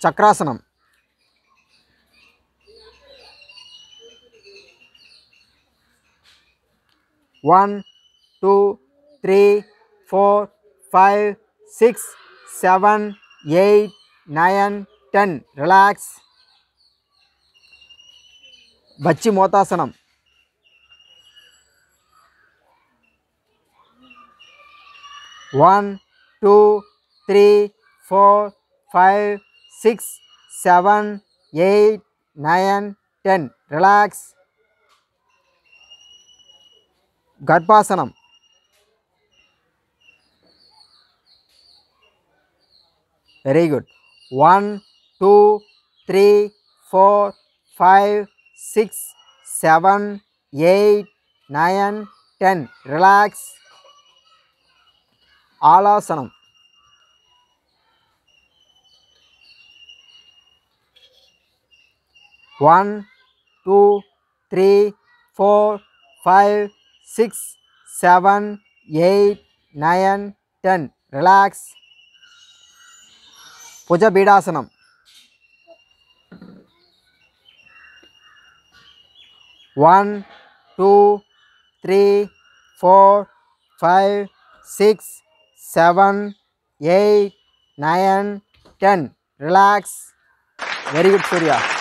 చక్రాసనం one two three four five six seven eight nine ten relax బచ్చి మోతాసనం 1, 2, 3, 4, 5, 6, 7, 8, 9, 10. Relax. Garbhasanam. Very good. 1, 2, 3, 4, 5, 6, 7, 8, 9, 10. Relax. ఆలాసనం one two three four five six seven eight nine ten relax భుజబీడాసనం one two three four five six seven, eight, nine, ten. Relax. Very good, Surya.